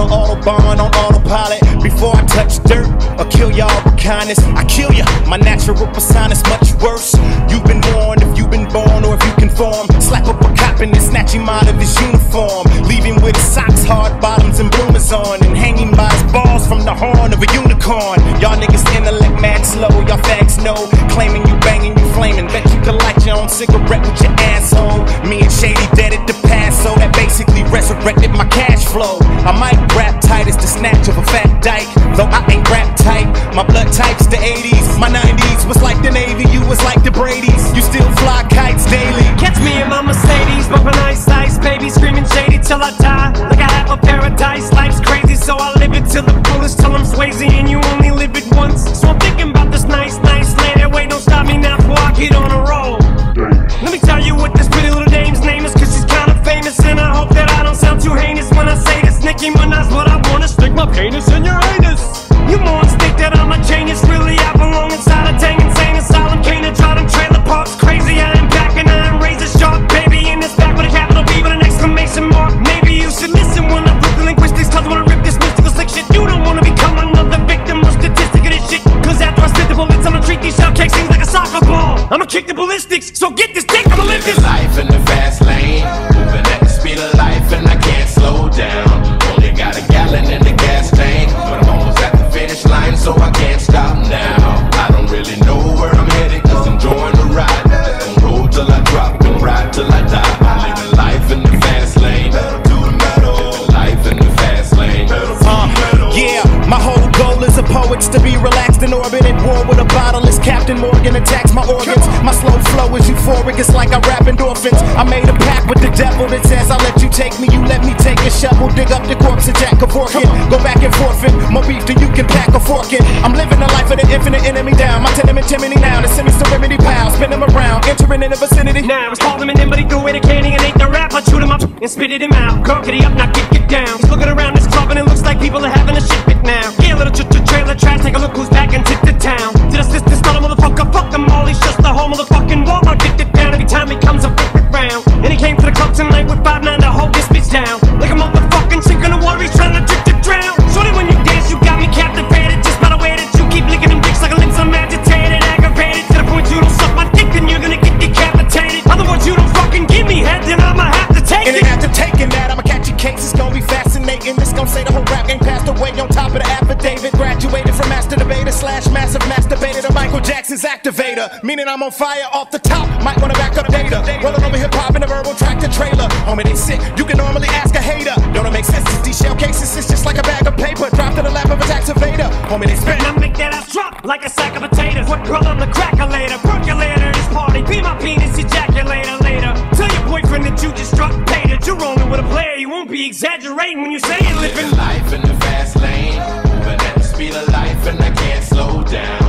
on autobahn on autopilot. Before I touch dirt or kill y'all with kindness, I kill ya. My natural persona is much worse. You've been warned if you've been born or if you conform. Slap up a cop and then snatch him out of his uniform. Leave him with his socks, hard bottoms, and bloomers on. And hanging by his balls from the horn of a unicorn. Y'all niggas intellect mad slow, y'all fags know. Claiming you banging, you flaming. Bet you could light your own cigarette with your My blood type's the 80s, my 90s was like the Navy, you was like the Brady's. You still fly kites daily. Catch me in my Mercedes, bumping ice ice, baby screaming shady till I die. Organs. My slow flow is euphoric, it's like I rap endorphins. I made a pact with the devil that says I'll let you take me, you let me take a shovel, dig up the corpse of Jack Kevorkian. Go back and forth forfeit, more beef than you can pack a fork in. I'm living the life of the infinite enemy down. My tenement chimney now, the semi serenity pal, spin them around, entering in the vicinity. Now it's called him and but he threw away the candy and ate the rap. I chewed him up and spitted him out. Get up, now get, get down. He's looking around this club and it looks like people are having a shit fit now. Yeah, little ch ch trailer trash, take a look who's back and tip the town. Did a sister time he comes up with round. And he came to the club tonight with 5 9 to hold this bitch down. Like a motherfucking sink in the water, he's trying to drip to drown. Shorty, when you dance, you got me captivated. Just by the way that you keep licking them dicks like a lips, I'm agitated, aggravated. To the point you don't suck my dick, then you're gonna get decapitated. Otherwise, you don't fucking give me head, then I'ma have to take And it. then after taking that, I'ma catch a case. It's gonna be fascinating. This gonna say the whole rap game passed away on top of the affidavit. Graduated from master debater slash massive masturbator to Michael Jackson's activator. Meaning I'm on fire off the top. Might wanna back up the data. Rolling over hip hop in a verbal tractor trailer. Homie, they sick. You can normally ask a hater. Don't it make sense? These shell cases, it's just like a bag of paper. Dropped in the lap of a taxivator. Homie, they spit. And I make that ass drop like a sack of potatoes. What girl on the crackulator? Percolator, this party. Be my penis ejaculator later. Tell your boyfriend that you just struck paid that you're rolling with a player. You won't be exaggerating when you say it living. Living life in the fast lane. Moving at the speed of life and I can't slow down.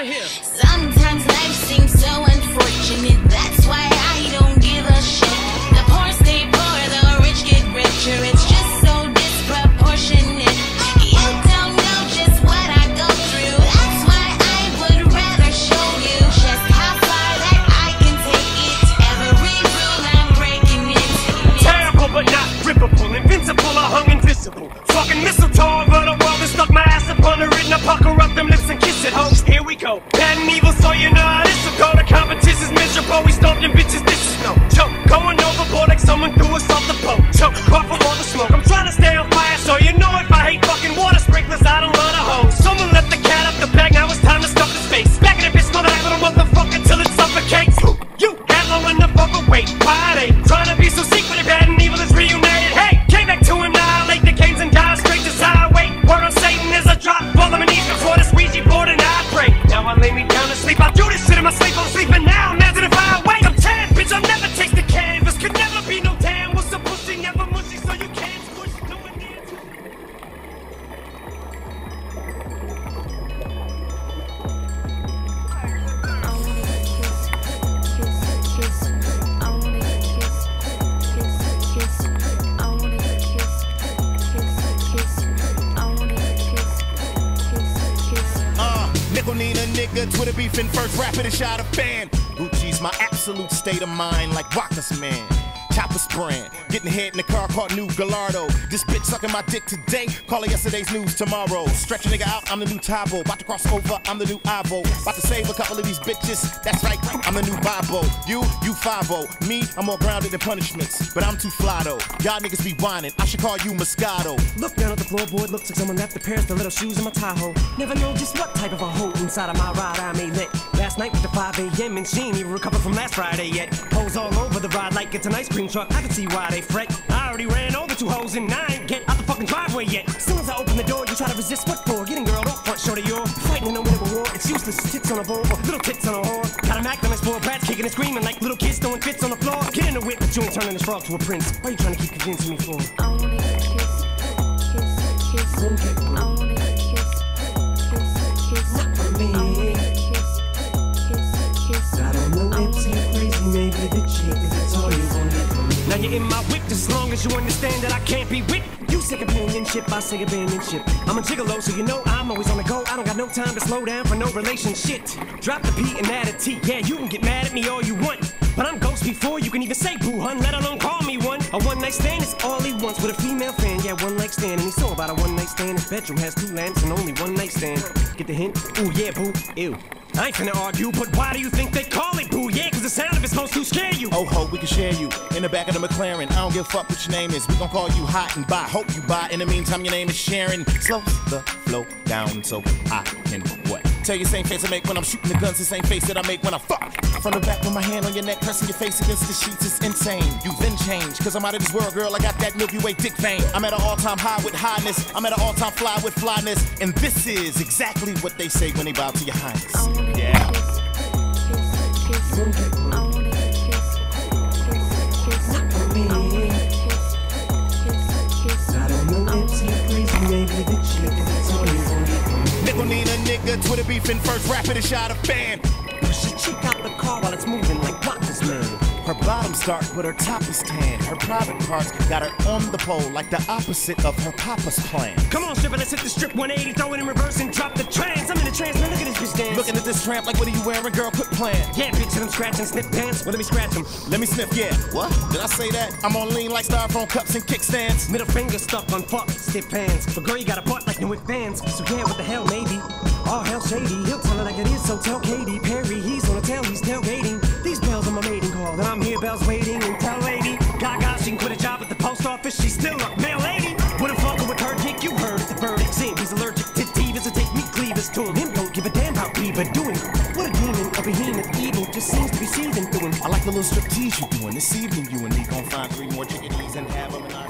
Out of here! Sometimes life seems so unfortunate. That's why shot a fan. Gucci's my absolute state of mind, like Waka's man. Chopper spraying, getting hit in the car called New Gallardo. This bitch sucking my dick today, call it yesterday's news tomorrow. Stretch a nigga out, I'm the new Tabo. About to cross over, I'm the new Ivo. About to save a couple of these bitches, that's right, I'm the new Bible. You, you 5 Me, I'm more grounded than punishments, but I'm too fly though. Y'all niggas be whining, I should call you Moscato. Look down at the floorboard, looks like someone left the pairs the little shoes in my Tahoe. Never know just what type of a hole inside of my ride I may let. Last night with the 5 a.m. and she ain't even recovered from last Friday yet. Hoes all over the ride like it's an ice cream truck. I can see why they fret. I already ran over two hoes and I ain't get out the fucking driveway yet. As soon as I open the door, you try to resist. What for? Getting girl, don't front shoulder you're fighting in a bit of war. It's useless. Tits on a bowl, little tits on a whore. Got a Mac on his floor, brats kicking and screaming like little kids throwing fits on the floor. Get in the whip, but you ain't turning this frog to a prince. Why you trying to keep convincing me for? I wanna kiss, kiss, kiss. Wanna kiss, as you understand that I can't be with. You say companionship, I say companionship. I'm a gigolo, so you know I'm always on the go. I don't got no time to slow down for no relationship. Drop the P and add a T. Yeah, you can get mad at me all you want. But I'm ghost before you can even say boo hun, let alone call me one. A one night stand is all he wants with a female fan. Yeah, one night stand. And he saw about a one night stand. His bedroom has two lamps and only one night stand. Get the hint? Ooh, yeah, boo. Ew. I ain't finna argue, but why do you think they call it boo? Yeah, cause the sound of it's supposed to scare you. Oh ho, we can share you in the back of the McLaren. I don't give a fuck what your name is. We gon' call you hot and buy. Hope you buy. In the meantime, your name is Sharon. Slow the flow down so I can what? Tell you same face I make when I'm shooting the guns, the same face that I make when I fuck. From the back with my hand on your neck, pressing your face against the sheets, it's insane. You then change, cause I'm out of this world, girl. I got that Milky Way dick vein. I'm at an all time high with highness. I'm at an all time fly with flyness. And this is exactly what they say when they bow to your highness. Wanna Yeah. kiss, kiss, kiss. I wanna kiss, a nigga, Twitter beefing first, rapid and shot a fan. Push the chick out the car while it's moving like Waka's man. Her bottom's dark, but her top is tan. Her private parts got her on the pole, like the opposite of her papa's plan. Come on, stripper, let's hit the strip 180, throw it in reverse and drop the trance. I'm in a trance, man, look at this bitch dance. Looking at this tramp like, what are you wearing, girl? Quit playing. Yeah, bitch, and I'm scratching snip pants. Well, let me scratch them. Let me sniff, yeah. What? Did I say that? I'm on lean like styrofoam cups and kickstands. Middle finger stuck on fuck, stiff pants. But girl, you got a butt like new with fans. So yeah, what the hell, maybe? All hell shady, he'll tell her like it is, so tell Katy Perry. He's on a tail, he's tailgating. These bells are my mating call, and I'm here, bells waiting. And tell lady, Gaga, she can quit a job at the post office, she's still a mail lady. When I'm fucking with her dick, you heard it's a verdict. Seems he's allergic to divas, and take me cleavers to him. Don't give a damn how Cleaver doing. What a demon, a behemoth, evil, just seems to be seething through him. I like the little striptease you doing. This evening, you and me gon' find three more chickadees and have them and I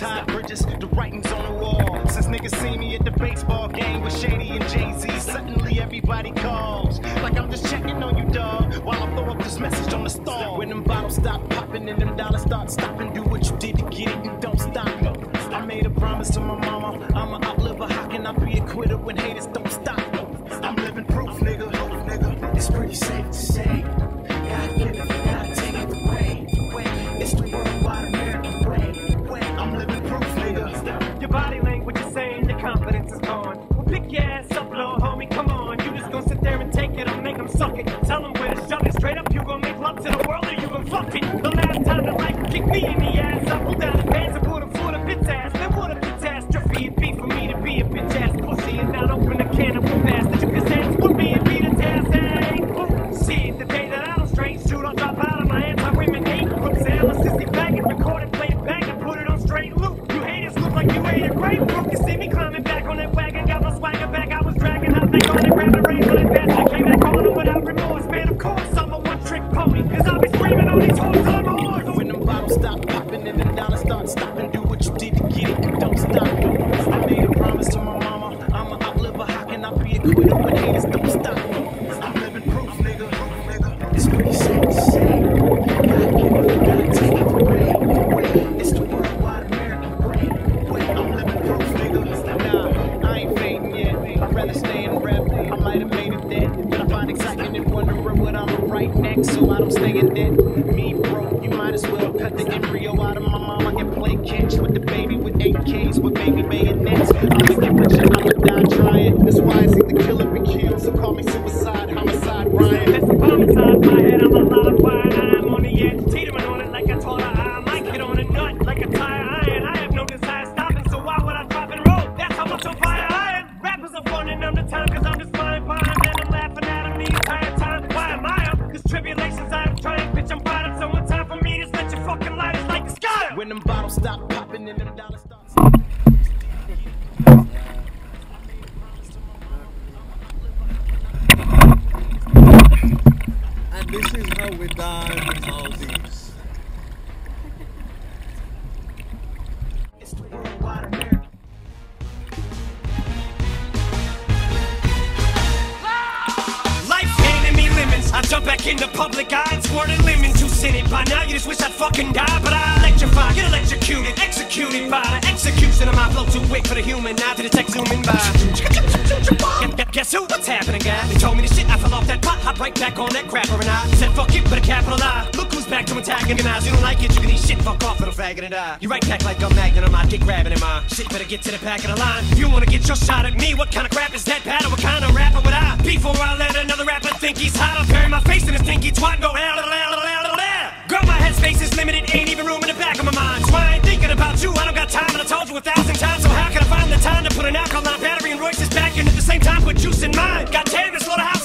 tide bridges. The writings on the wall. Since niggas see me at the baseball game with Shady and Jay Z, suddenly everybody calls. Like I'm just checking on you, dog. While I throw up this message on the stall. When them bottles stop popping and them dollars start stopping, do what you did to get it, you don't stop. I made a promise to my mama, I'ma outlive her. How can I be a quitter when haters don't stop? I'm living proof, nigga. nigga. It's pretty safe to say. It. Tell them so I don't stay in When them bottles stop popping and them dollars start. And this is how we die in Maldives. It's the worldwide American. Life handing me lemons. I jump back into public eye and squirted lemons. You sent it by now. You just wish I'd fucking die, but I electrify. Get electrocuted, executed by the execution of my flow too quick for the human eye to detect zooming by. Gu- gu- Guess who? What's happening, guy? They told me the shit. I fell off that pot, hop right back on that crapper, and I said fuck it, but a capital I. Look who's back to eyes. You don't like it, you can eat shit. Fuck off, little faggot, and die. You right back like a magnet on my dick grabbing in my uh. shit. Better get to the back of the line. You wanna get your shot at me, what kind of crap is that? Battle, what kind of rapper would I? Before I let another rapper think he's hot, I'll bury my face in a stinky twat and go hell, hell, hell, hell. Girl, my headspace is limited, ain't even room in the back of my mind. So I ain't thinking about you, I don't got time, and I told you a thousand times. So how can I find the time to put an alkaline battery and Royce's back in at the same time put juice in mine? God damn, this slaughterhouse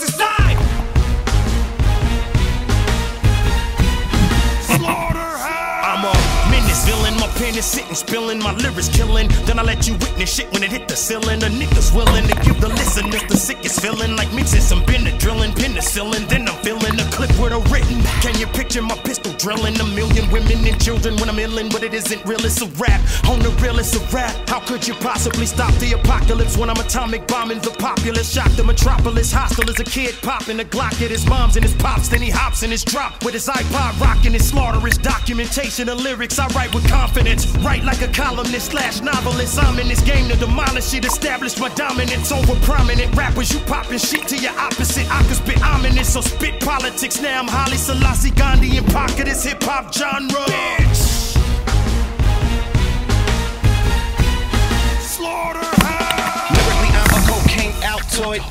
pen is sitting, spilling, my lyrics killing. Then I let you witness shit when it hit the ceiling. The niggas willing to give the listeners the sickest feeling, like mixing some Benadryl and penicillin. Then I'm feeling a clip with a written. Can you picture my pistol drilling a million women and children when I'm illin'? But it isn't real, it's a rap. On the real, it's a rap. How could you possibly stop the apocalypse when I'm atomic bombing the populace? Shock the metropolis, hostile as a kid popping a Glock at his mom's and his pops. Then he hops in his drop with his iPod rocking his slaughterous documentation of lyrics. I write with confidence, write like a columnist slash novelist. I'm in this game to demolish it, establish my dominance over prominent rappers. You popping shit to your opposite. I could spit ominous, so spit politics. Now I'm Haile Selassie Gandhi in pocket this hip hop genre. Bitch.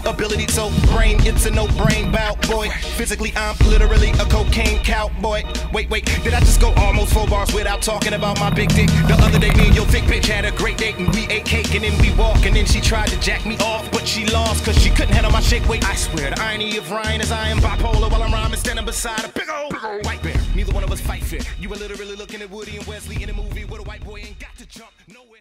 Ability so brain, it's a no brain bout boy. Physically, I'm literally a cocaine cowboy. Wait, wait, did I just go almost four bars without talking about my big dick? The other day, me and your thick bitch had a great date and we ate cake and then we walked and then she tried to jack me off, but she lost cause she couldn't handle my shake weight. I swear, the irony of Ryan is I am bipolar while I'm rhyming standing beside a big old, big old white bear. Neither one of us fight fit. You were literally looking at Woody and Wesley in a movie where the white boy ain't got to jump nowhere.